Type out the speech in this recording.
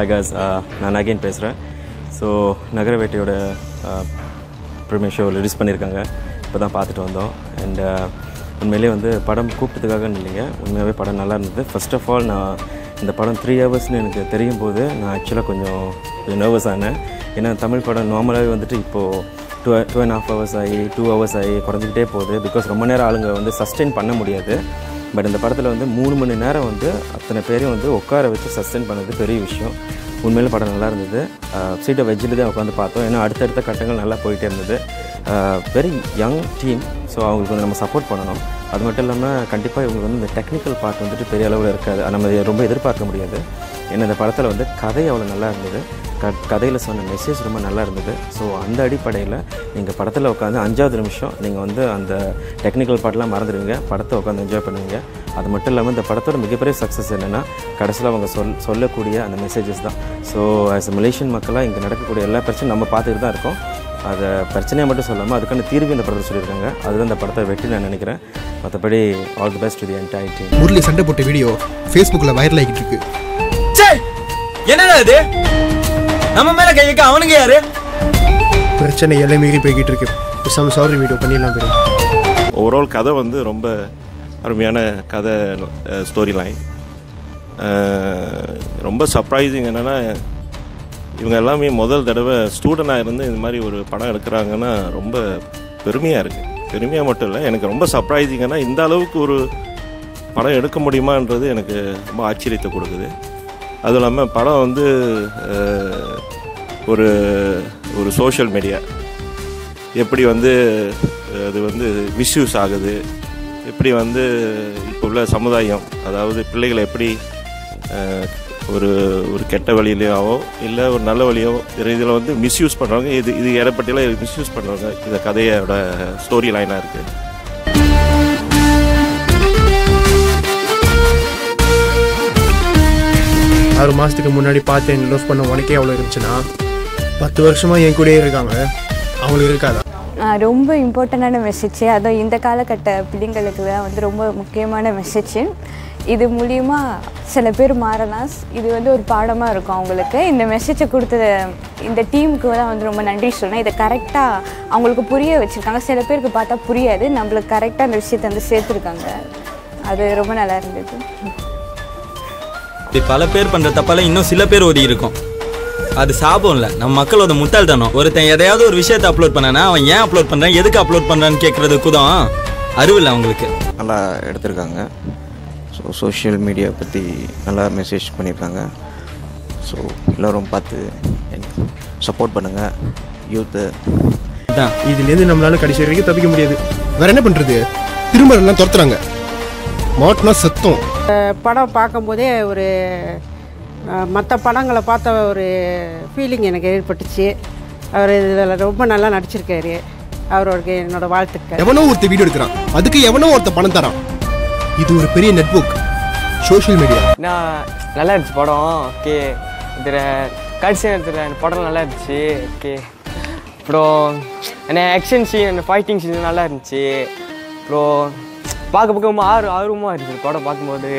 ஹேகாஸ் uh, நான் again பேசுகிறேன் so நகரவேட்டையோட uh, ப்ரீமியர் ஷோ ரிலீஸ் பண்ணியிருக்காங்க இப்போ தான் பார்த்துட்டு வந்தோம். அண்டு uh, உண்மையிலேயே வந்து படம் கூப்பிட்டதுக்காக இல்லைங்க. உண்மையாகவே படம் நல்லா இருந்தது. ஃபர்ஸ்ட் ஆஃப் ஆல் நான் இந்த படம் த்ரீ ஹவர்ஸ்னு எனக்கு தெரியும் போது நான் ஆக்சுவலாக கொஞ்சம் கொஞ்சம் நர்வஸ் ஆனேன். ஏன்னா தமிழ் படம் நார்மலாகவே வந்துட்டு இப்போது two two and half hours ஆகி டூ ஹவர்ஸ் ஆகி குறைஞ்சிக்கிட்டே போகுது. பிகாஸ் ரொம்ப நேரம் ஆளுங்க வந்து சஸ்டெயின் பண்ண முடியாது. பட் இந்த படத்தில் வந்து மூணு மணி நேரம் வந்து அத்தனை பேரையும் வந்து உட்கார வச்சு சஸ்டெயின் பண்ணது பெரிய விஷயம். உண்மையிலே படம் நல்லா இருந்தது. சீட்டை வெஜ்ஜில் தான் உட்காந்து பார்த்தோம். ஏன்னா அடுத்தடுத்த கட்டங்கள் நல்லா போயிட்டே இருந்தது. வெரி யங் டீம் ஸோ அவங்களுக்கு வந்து நம்ம சப்போர்ட் பண்ணணும். அது மட்டும் இல்லாமல் கண்டிப்பாக இவங்களுக்கு வந்து இந்த டெக்னிக்கல் பார்ட் வந்துட்டு பெரிய அளவில் இருக்காது. நம்ம ரொம்ப எதிர்பார்க்க முடியாது. ஏன்னா இந்த படத்தில் வந்து கதை அவ்வளோ நல்லா இருந்தது. க கதையில் சொன்ன மெசேஜ் ரொம்ப நல்லா இருந்தது. ஸோ அந்த அடிப்படையில் நீங்கள் படத்தில் உட்காந்து அஞ்சாவது நிமிஷம் நீங்கள் வந்து அந்த டெக்னிக்கல் பார்ட்லாம் மறந்துடுவீங்க. படத்தை உட்காந்து என்ஜாய் பண்ணுவீங்க. அது மட்டும் இல்லாமல் இந்த படத்தோட மிகப்பெரிய சக்ஸஸ் என்னென்னா கடைசியில் அவங்க சொல் சொல்லக்கூடிய அந்த மெசேஜஸ் தான். ஸோ ஆஸ் அ மலேசியன் மக்களாக இங்கே நடக்கக்கூடிய எல்லா பிரச்சனையும் நம்ம பார்த்துட்டு தான் இருக்கோம். அதை பிரச்சனையை மட்டும் சொல்லாமல் அதுக்கான தீர்வு இந்த படத்தை சொல்லியிருக்காங்க. அதுதான் இந்த படத்தை வெற்றி நான் நினைக்கிறேன். மற்றபடி all the best the entire team Murali சண்டை போட்ட வீடியோ ஃபேஸ்புக்கில் வைரல் ஆகிட்டு இருக்கு. என்னடா இது? நம்ம மேல கை வைக்க அவனுங்க யாரு? பிரச்சனை எல்லாம் மீறி போய்கிட்டு இருக்கு. பேசாம சாரி வீடியோ பண்ணிடலாம் போயிடும் ஓவரால் கதை வந்து ரொம்ப அருமையான கதை ஸ்டோரி லைன் ரொம்ப சர்ப்ரைசிங் என்னென்னா இவங்க எல்லாமே முதல் தடவை ஸ்டூடெண்டாக இருந்து இந்த மாதிரி ஒரு படம் எடுக்கிறாங்கன்னா ரொம்ப பெருமையாக இருக்குது பெருமையாக மட்டும் இல்லை எனக்கு ரொம்ப சர்ப்ரைசிங்கன்னா இந்த அளவுக்கு ஒரு படம் எடுக்க முடியுமான்றது எனக்கு ரொம்ப ஆச்சரியத்தை கொடுக்குது. அதுவும் இல்லாமல் படம் வந்து ஒரு ஒரு சோஷியல் மீடியா எப்படி வந்து அது வந்து மிஸ்யூஸ் ஆகுது எப்படி வந்து இப்போ உள்ள சமுதாயம் அதாவது பிள்ளைகளை எப்படி ஒரு ஒரு கெட்ட வழியிலையாவோ இல்லை ஒரு நல்ல வழியோ இதில் வந்து மிஸ்யூஸ் பண்ணுறவங்க இது இது ஏறப்பட்டியில் மிஸ்யூஸ் பண்ணுறவங்க இந்த கதையோட ஸ்டோரி லைனாக இருக்குது ஆறு மாதத்துக்கு முன்னாடி பார்த்து லவ் பண்ண உனக்கே அவ்வளோ இருந்துச்சுன்னா பத்து வருஷமா என் கூடயே இருக்காங்க. அவங்களுக்கு இருக்காதா? ஆஹ் ரொம்ப இம்பார்ட்டண்டான மெசேஜ் அதுவும் இந்த காலகட்ட பிள்ளைங்களுக்கு தான் வந்து ரொம்ப முக்கியமான மெசேஜ் இது மூலியமா சில பேர் மாறலாம். இது வந்து ஒரு பாடமாக இருக்கும் அவங்களுக்கு. இந்த மெசேஜை கொடுத்த இந்த டீமுக்கு தான் வந்து ரொம்ப நன்றி சொல்லணும். இதை கரெக்டாக அவங்களுக்கு புரிய வச்சுருக்காங்க. சில பேருக்கு பார்த்தா புரியாது. நம்மளுக்கு கரெக்டாக அந்த விஷயத்தை வந்து சேர்த்துருக்காங்க. அது ரொம்ப நல்லா இருந்தது. இப்படி பல பேர் பண்ற தப்பால இன்னும் சில பேர் ஒதுங்கி இருக்கும். அது சாபம் இல்லை. நம்ம மக்களோட முட்டாள்தனம். ஒருத்தன் எதையாவது ஒரு விஷயத்தை அப்லோட் பண்ணானா அவன் ஏன் அப்லோட் பண்றான் எதுக்கு அப்லோட் பண்றான்னு கேட்கறதுக்கு தான் அறிவில்லை அவங்களுக்கு. நல்லா எடுத்திருக்காங்க. ஸோ சோஷியல் மீடியா பற்றி நல்லா மெசேஜ் பண்ணியிருக்காங்க ஸோ எல்லோரும் பார்த்து சப்போர்ட் பண்ணுங்கள் யூத்து இதான். இதுலேருந்து நம்மளால கடைசி வரைக்கும் தப்பிக்க முடியாது. வேற என்ன பண்றது? திரும்ப எல்லாம் துரத்துறாங்க. மாட்டினா சத்தம். படம் பார்க்கும்போதே ஒரு மற்ற படங்களை பார்த்த ஒரு ஃபீலிங் எனக்கு ஏற்பட்டுச்சு. அவர் இதில் ரொம்ப நல்லா நடிச்சிருக்காரு. அவருக்கு என்னோட வாழ்த்துக்கள். எவனோ ஒருத்த வீடியோ எடுக்கிறான். அதுக்கு எவனோ ஒருத்த பணம் தரான். இது ஒரு பெரிய நெட்வொர்க் சோஷியல் மீடியா நான் நல்லா இருந்துச்சு படம். ஓகே. இதில் கடைசி நேரத்தில் அந்த படம் நல்லா இருந்துச்சு. ஓகே. அப்புறம் என்ன ஆக்ஷன் சீன் அந்த ஃபைட்டிங் சீன் நல்லா இருந்துச்சு. அப்புறம் பார்க்க பக்கம் ஆறு ஆர்வமாக இருந்துச்சு படம் பார்க்கும்போது.